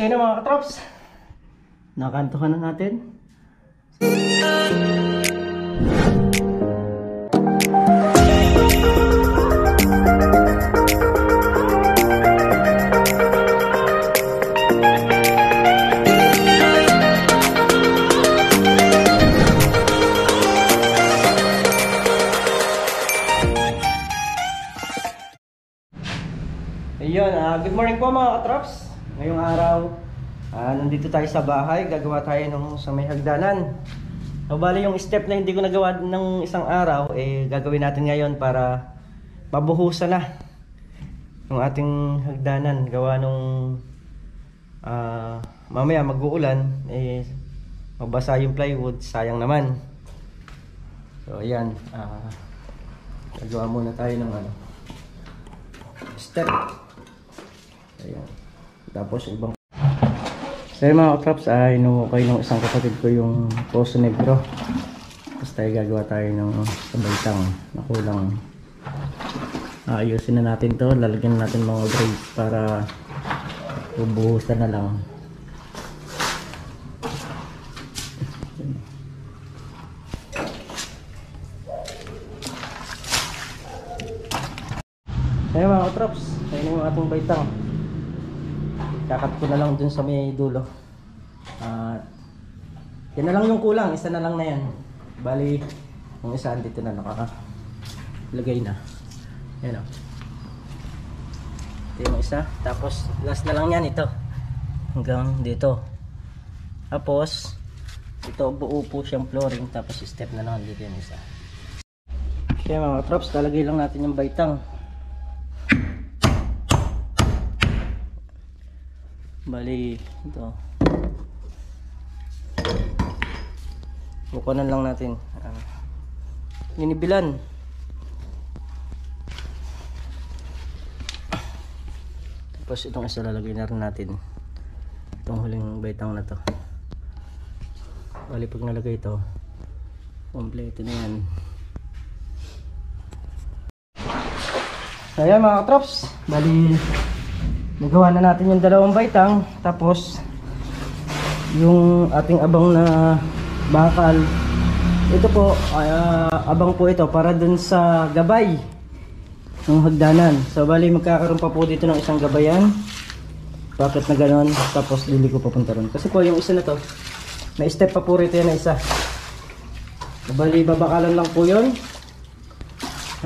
Okay na mga katrops. Nakantuhan na natin. Ayun, ah, good morning po mga katrops. Ngayong araw, ah, nandito tayo sa bahay. Gagawa tayo ng sa may hagdanan. So, bali yung step na hindi ko nagawa ng isang araw, eh, gagawin natin ngayon para mabuhusan na yung ating hagdanan. Gawa nung ah, mamaya mag-uulan, eh, mabasa yung plywood, sayang naman. So, ayan. ah, gagawa muna tayo ng ano, step. Ayan. Tapos ibang So mga katraps ay inukay ng isang kapatid ko yung poso negro. Tapos tayo gagawa tayo ng sabaytang na kulang. Ayusin na natin to. Lalagyan na natin mga braids para bubuhusan na lang. Ayun mga katraps. Ayun yung ating baitang kakat ko na lang dun sa may dulo. At yan na lang yung kulang isa na lang na yan. Bali yung isa dito na nakalagay na. Yan o. Ito yung isa tapos last na lang yan ito. Hanggang dito. Tapos ito buo po siyang flooring tapos step na lang dito yung isa. Kaya mga props talagay lang natin yung baitang bali ito. Bukanan lang natin. Uh, tapos itong isa lalagay na rin natin. Itong huling baitang na to. Bali pag nalagay ito kompleto na yan. Ayan mga katrops. Bali nagawa na natin yung dalawang baitang tapos yung ating abang na bakal. Ito po uh, abang po ito para dun sa gabay ng hagdanan. So bali magkakaroon pa po dito ng isang gabayan. Bakit na ganon tapos lili ko papunta ron. Kasi po yung isa na to may step pa po rito yan na isa. Bali babakalan lang po yun.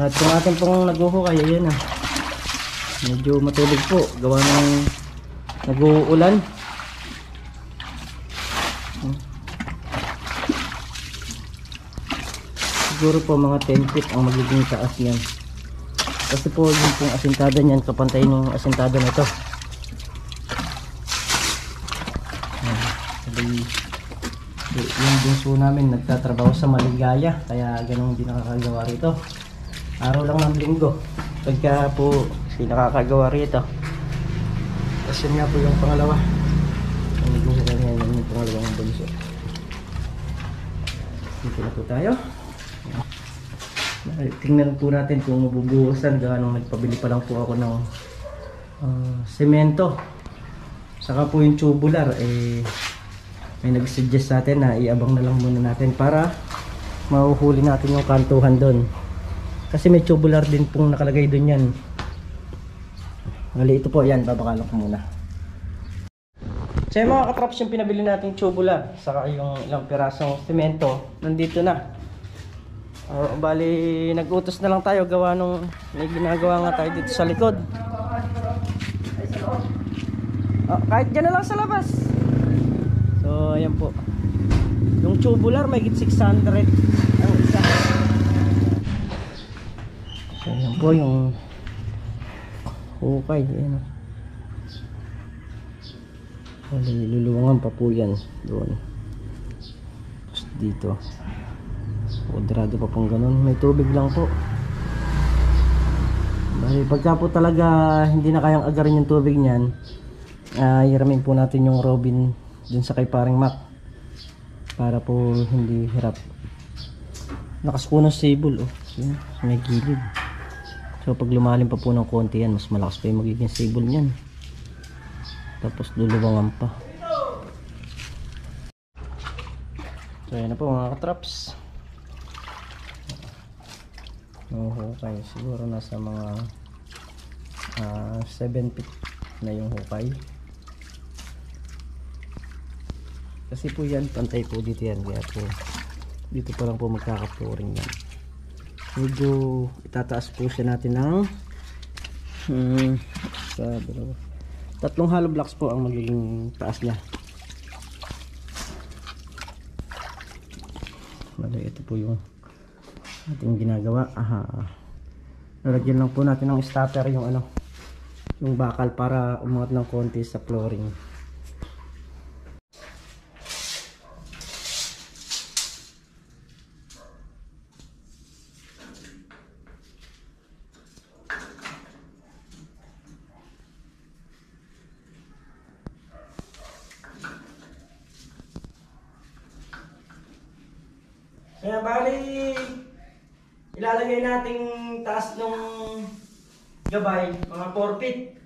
At kung atin pong naghuhukay yun ah medyo matulog po. Gawa ng nag-uulan. Siguro po mga 10 feet ang magiging taas yan kasi po yung pong asintada niyan kapantay ng asintada na ito. Sabi yung bunso namin nagtatrabaho sa maligaya kaya ganun din nakakagawa rito. Araw lang ng linggo pagka po si nakakagawa rito. Tapos yun nga po yung pangalawa. Ang bunso kanya yun yung pangalawang bunso dito na po tayo. Tingnan po natin kung mabubuhusan gaano nagpabili pa lang po ako ng uh, semento. Saka po yung tubular eh may nag-suggest sa atin na iabang na lang muna natin para mahuhuli natin yung kantuhan doon kasi may tubular din pong nakalagay doon yan. Mali ito po. Yan babakalan ko muna. So yung mga katraps yung pinabili natin tubular saka yung ilang pirasong semento nandito na. Uh, bali nagutos na lang tayo. Gawa nung may ginagawa nga tayo dito sa likod. Uh, kahit dyan na lang sa labas. So, ayan po. Yung tubular, may 600 ang isa. So, ayan po yung hukay. Ayan. So, lulungan pa po yan doon. Tapos dito. Kudrado pa pong ganun. May tubig lang po. Bali, pagka po talaga hindi na kayang agarin yung tubig niyan, uh, hiramin po natin yung robin dun sa kay paring Mac para po hindi hirap lakas po ng sable oh. May gilid so pag lumalim pa po ng konti yan mas malakas pa yung magiging sable nyan Tapos luluwangan pa. So yan na po mga katraps. Nahuhukay. Siguro nasa mga ah 7 feet na yung hukay. Kasi po yan, pantay po dito yan. Kaya po, dito pa lang po magkaka-flooring yan. Medyo itataas po siya natin ng hmm, sa. Tatlong hollow blocks po ang magiging taas niya. Bali, ito po yung ating ginagawa. Aha. Lalagyan lang po natin ng stopper yung ano, yung bakal para umangat ng konti sa flooring. Kaya bali, ilalagay nating taas ng gabay, mga 4 feet.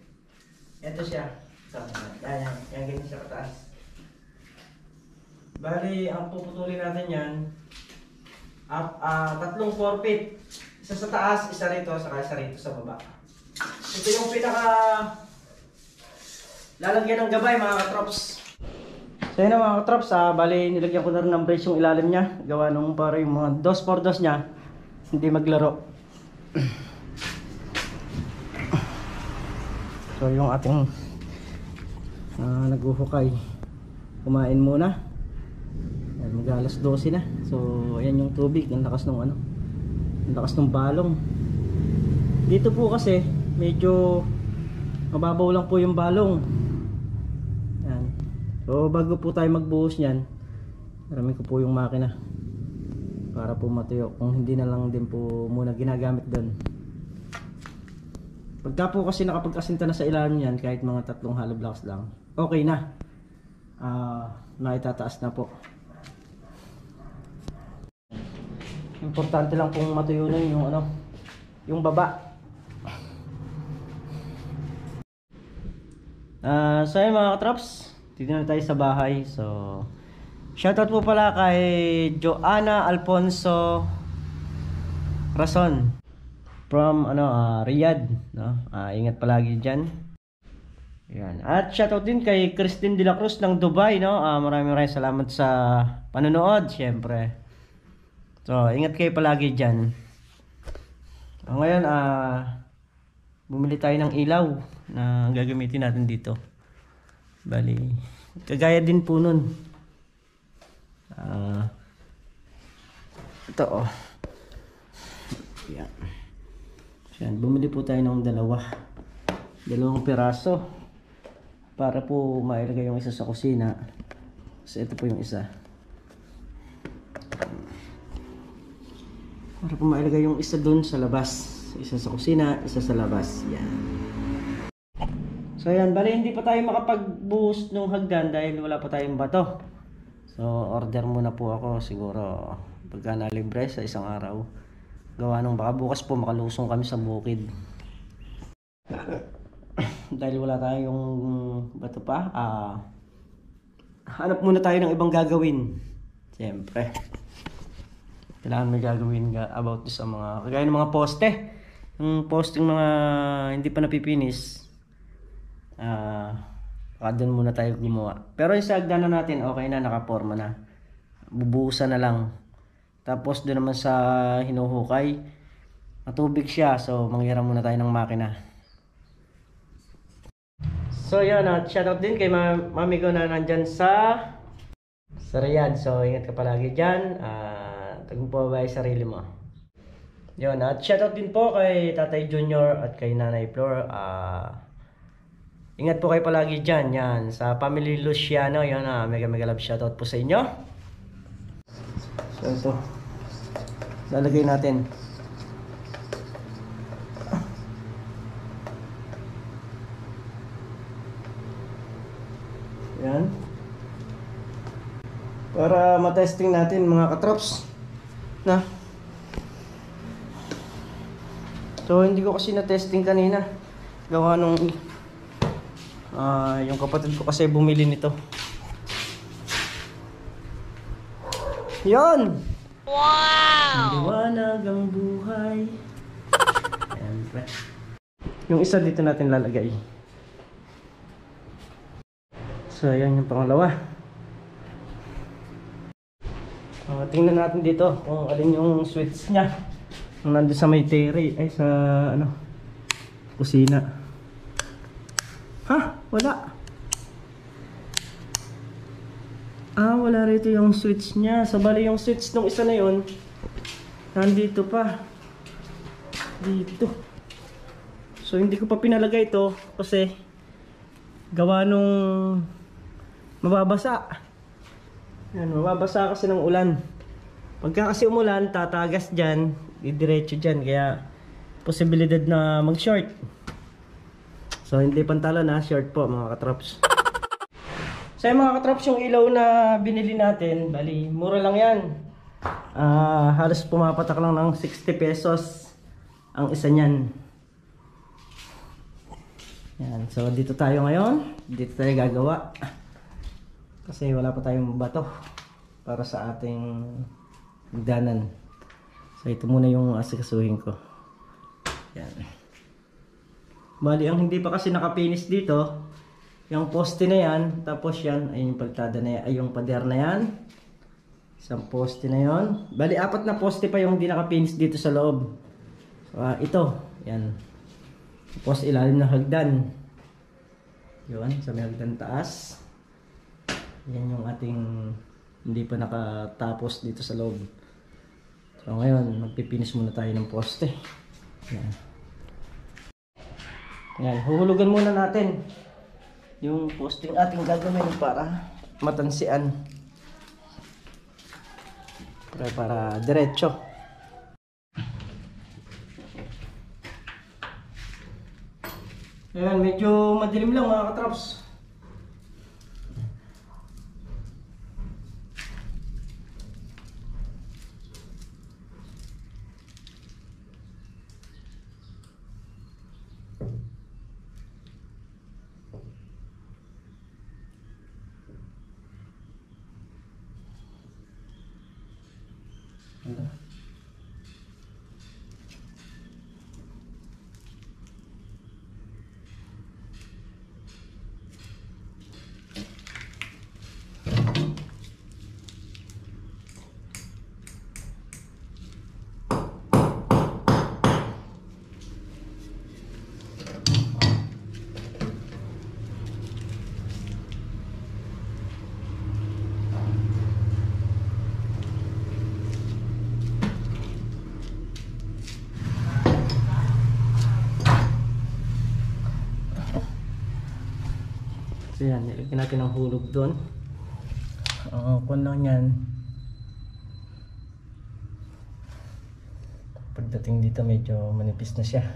Ito siya. Ito, yan, yan, yan, ganyan siya kataas. Bali, ang puputulin natin yan, up, ah, tatlong 4 feet. Isa sa taas, isa rito, saka isa rito sa baba. Ito yung pinaka lalagyan ng gabay mga katrops. So yun mga katrops, ah, bali nilagyan ko na rin ng brace yung ilalim niya. Gawa nung para yung mga dos for dos niya, hindi maglaro. So yung ating uh, naghuhukay, kumain muna. Ayan, mag alas 12 na. So ayan yung tubig, ang lakas ng ano, ang lakas ng balong. Dito po kasi, medyo mababaw lang po yung balong. So bago po tayo magbuhos niyan, marami ko po yung makina para po matuyo. Kung hindi na lang din po muna ginagamit doon. Pagka po kasi nakapagkasinta na sa ilalim niyan, kahit mga tatlong hollow blocks lang, okay na. Ah, naitataas na po. Importante lang pong matuyo na yung ano, yung baba. Ah, so yun mga katraps, dito na tayo sa bahay. So, shoutout po pala kay Joanna Alfonso Rason from ano ah, Riyadh, no? Ah, ingat palagi diyan. Yan. At shoutout din kay Christine De La Cruz ng Dubai, no? Ah, maraming maraming salamat sa panonood, syempre. So, ingat kayo palagi diyan. Ah, ngayon ah bumili tayo ng ilaw na gagamitin natin dito. Bali, kagaya din po nun. Ah, ito oh. Yan. Yan, bumili po tayo ng dalawa. Dalawang piraso. Para po mailagay yung isa sa kusina. So ito po yung isa. Para po mailagay yung isa dun sa labas. Isa sa kusina, isa sa labas. Yan. So yan, bali hindi pa tayo makapag-boost ng hagdan dahil wala pa tayong bato. So order muna po ako siguro pagka nalibre sa isang araw. Gawa nung baka bukas po makalusong kami sa bukid. dahil wala tayong bato pa, ah hanap muna tayo ng ibang gagawin. Siyempre. Kailangan may gagawin ga about sa mga kagaya ng mga poste. Yung posting mga hindi pa napipinis. Ah, uh, doon muna tayo gumawa. Pero yung sa hagdanan natin, okay na, nakaporma na. Bubuhusan na lang. Tapos doon naman sa hinuhukay, matubig siya. So, manghiram muna tayo ng makina. So, yun. At shoutout din kay ma mami ko na nandyan sa sa Riyadh. So, ingat ka palagi dyan. Uh, Tagpapabay sarili mo. Yun. At shoutout din po kay Tatay Junior at kay Nanay Flor. Ah... Uh, Ingat po kayo palagi dyan, yan. Sa family Luciano, yan ah, mega mega love shoutout po sa inyo. So ito, lalagay natin. Yan. Para matesting natin mga katrops. Na. So hindi ko kasi na-testing kanina. Gawa nung Ah, yung kapatid ko kasi bumili nito. Yon! Wow! Ang liwanag ang buhay. Siyempre. Yung isa dito natin lalagay. So, ayan yung pangalawa. Ah, tingnan natin dito kung alin yung switch niya. Kung nandun sa may terry, ay sa ano, kusina. Ha? Wala. Ah, wala rito yung switch niya. So, bali yung switch nung isa na yun, nandito pa. Dito. So, hindi ko pa pinalagay ito kasi gawa nung mababasa. Yan, mababasa kasi ng ulan. Pagka kasi umulan, tatagas dyan, didiretso dyan. Kaya, posibilidad na mag-short. So, hindi pantalo na, short po mga katrops. So, yung mga katrops, yung ilaw na binili natin, bali, mura lang yan. Ah, halos pumapatak lang ng 60 pesos ang isa niyan. Yan, so dito tayo ngayon. Dito tayo gagawa. Kasi wala pa tayong bato para sa ating hagdanan. So ito muna yung asikasuhin ko. Bali, ang hindi pa kasi nakapinis dito, yung poste na yan, tapos yan, ay yung paltada na yan, ay yung pader na yan. Isang poste na yon. Bali, apat na poste pa yung hindi nakapinis dito sa loob. So, ah, ito, yan. Tapos ilalim ng hagdan. Yun, sa may hagdan taas. Yan yung ating hindi pa nakatapos dito sa loob. So ngayon, magpipinis muna tayo ng poste. Yan. Yan, huhulugan muna natin yung posting ating gagawin para matansian. Para, para diretso. Ayan, medyo madilim lang mga katraps. Ano? So yan, nilagyan natin ng hulog doon. Ang kung lang yan. Pagdating dito medyo manipis na siya.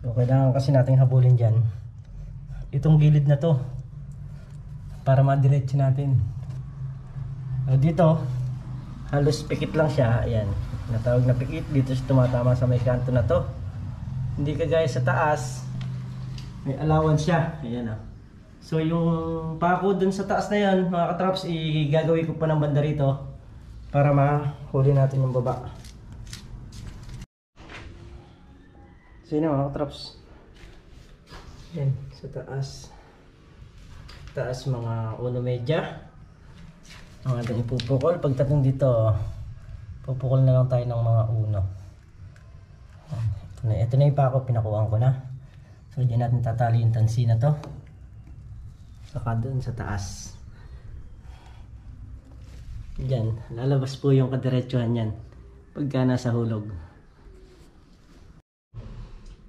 So kailangan kasi nating habulin dyan. Itong gilid na to. Para madiretso natin. So dito, halos pikit lang siya. Ayan. Natawag na pikit. Dito siya tumatama sa may kanto na to. Hindi kagaya sa taas. May allowance siya. Ayan ah. So yung pako dun sa taas na yan, mga katraps, igagawin ko pa ng banda rito para mahuli natin yung baba. So yun mga katraps. Yan, sa taas. Taas mga uno medya. Ang ating ipupukol. Pagdating dito, pupukol na lang tayo ng mga uno. Ito na, ito na yung pako, pinakuhaan ko na. So dyan natin tatali yung tansi na to saka dun sa taas. Dyan lalabas po yung kadiretsuhan yan pagka nasa hulog.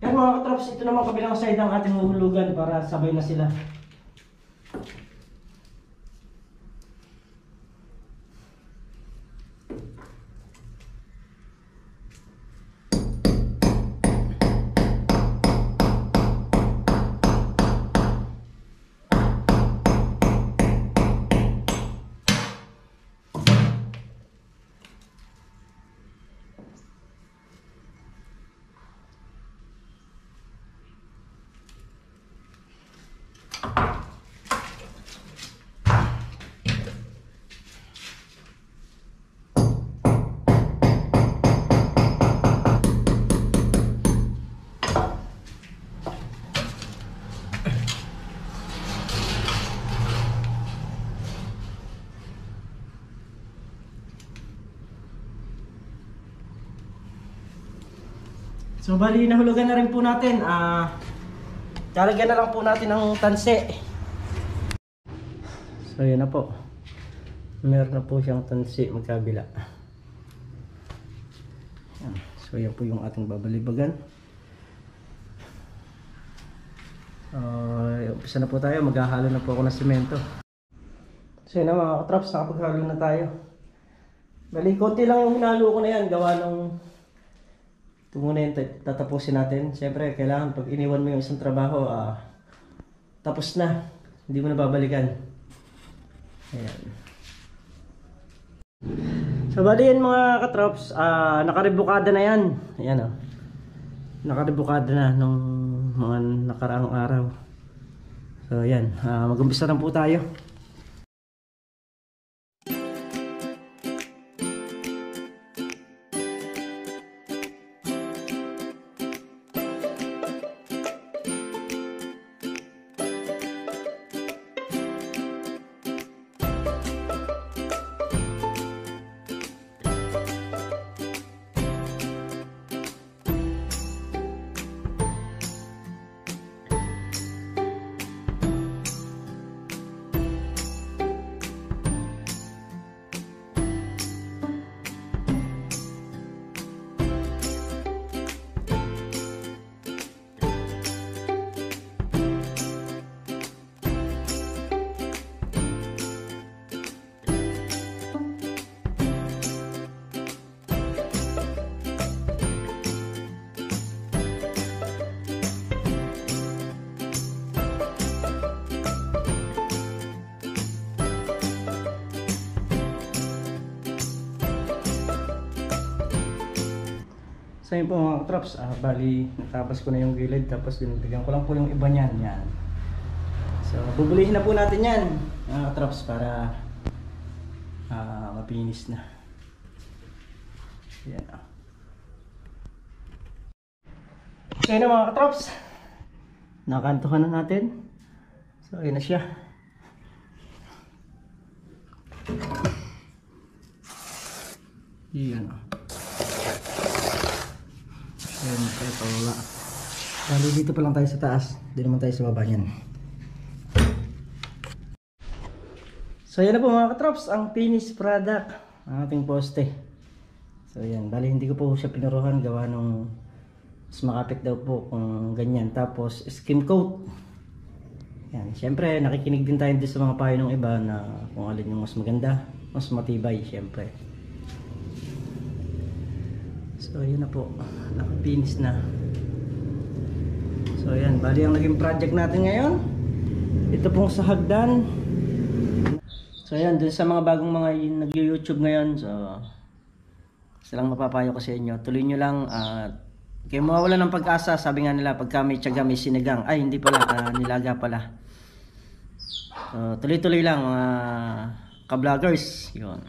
Yan mga katrops ito naman kabilang side ang ating hulugan para sabay na sila So bali nahulugan na rin po natin. Ah, lalagyan na lang po natin ng tanse. So yun na po. Meron na po siyang tansi magkabila. So yan po yung ating babalibagan. Uh, umpisa na po tayo. Maghahalo na po ako ng semento. So yun na mga katraps, nakapaghalo na tayo. Bali, konti lang yung hinalo ko na yan. Gawa ng ito muna yung tat- tatapusin natin. Siyempre, kailangan pag iniwan mo yung isang trabaho, ah, tapos na. Hindi mo na babalikan. Ayan. So, bali yan mga katrops, ah, nakaribukada na yan. Ayan o. Nakaribukada na nung mga nakaraang araw. So, ayan. Ah, mag-umpisa na po tayo. Yun po mga katrops, ah, bali natapos ko na yung gilid tapos binibigyan ko lang po yung iba niyan. Yan. So bubulihin na po natin yan mga katrops para ah, mapinis na. Yan. ah. So yun na mga katrops. Nakantuhan na natin. So yun na siya. Yan ah. Ayan, tayo pababa. Bali dito pa lang tayo sa taas. Hindi naman tayo sa baba niyan. So yan na po mga katrops, ang finished product ng ating poste. So yan, bali hindi ko po siya pinuruhan gawa nung mas makapit daw po kung ganyan. Tapos skim coat. Yan, syempre nakikinig din tayo sa mga payo ng iba na kung alin yung mas maganda, mas matibay syempre. So yun na po, nakapinis na. So yan, bali ang naging project natin ngayon. Ito pong sa hagdan. So yan, dun sa mga bagong mga nag-YouTube ngayon, so silang mapapayo ko sa inyo. Tuloy nyo lang at kayo mawawala ng pag-asa, sabi nga nila, pagka may tiyaga, may sinigang. Ay, hindi pala, ah, nilaga pala. So, tuloy-tuloy lang mga ka-vloggers. Yun.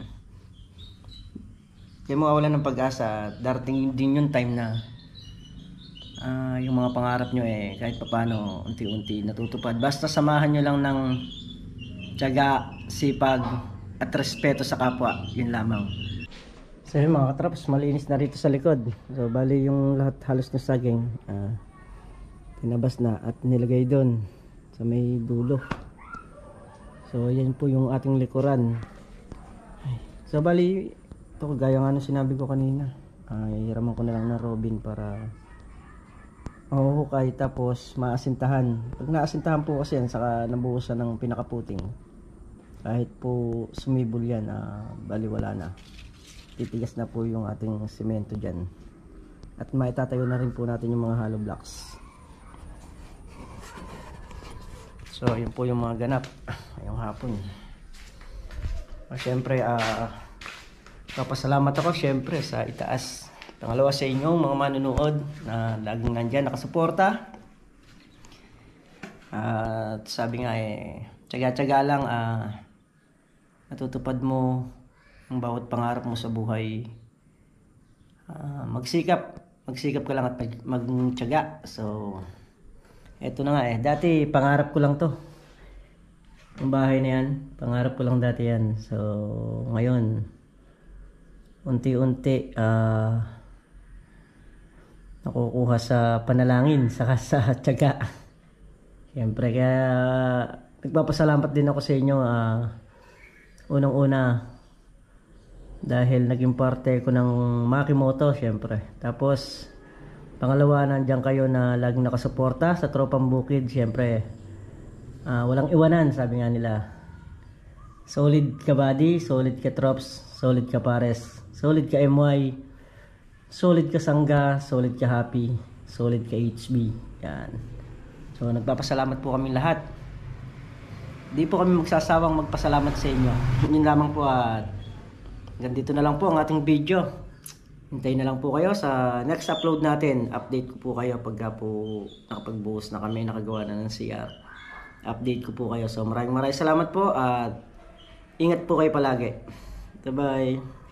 Kaya mawawala ng pag-asa, darating din yung time na ah, yung mga pangarap nyo eh, kahit papano, unti-unti natutupad. Basta samahan nyo lang ng tiyaga, sipag, at respeto sa kapwa. Yun lamang. So yun mga katraps, malinis na rito sa likod. So bali yung lahat halos ng saging, ah, tinabas na at nilagay doon sa may dulo. So yan po yung ating likuran. So bali, ito gaya nga sinabi ko kanina. Ay, hiraman ko na lang ng robin para mahuhukay tapos maasintahan. Pag naasintahan po kasi yan, saka nabuhusan ng pinakaputing. Kahit po sumibol yan, ah, bali wala na. Titigas na po yung ating semento dyan. At maitatayo na rin po natin yung mga hollow blocks. So, yun po yung mga ganap ngayong hapon. O, syempre, ah, papasalamat ako syempre sa itaas. Pangalawa sa inyong mga manunood na laging nandyan nakasuporta. At sabi nga eh, tsaga-tsaga lang ah, natutupad mo ang bawat pangarap mo sa buhay. Ah, magsikap, magsikap ka lang at mag- magtyaga. So, eto na nga eh. Dati pangarap ko lang to. Yung bahay na yan, pangarap ko lang dati yan. So, ngayon, unti-unti, ah, nakukuha sa panalangin, saka sa tiyaga. Siyempre, kaya nagpapasalamat din ako sa inyo. ah, Unang-una, dahil naging parte ko ng Makimoto, siyempre. Tapos, pangalawa, nandiyan kayo na laging nakasuporta sa Tropang Bukid, siyempre. ah, walang iwanan, sabi nga nila. Solid ka body, solid ka trops, solid ka pares, solid ka MY, solid ka sangga, solid ka happy, solid ka HB. Yan. So nagpapasalamat po kami lahat. Di po kami magsasawang magpasalamat sa inyo. Yun lamang po at ganito na lang po ang ating video. Hintayin na lang po kayo sa next upload natin. Update ko po kayo pagka po nakapagbuhos na kami, nakagawa na ng CR. Update ko po kayo. So maraming maraming salamat po at ingat po kayo palagi. Bye-bye.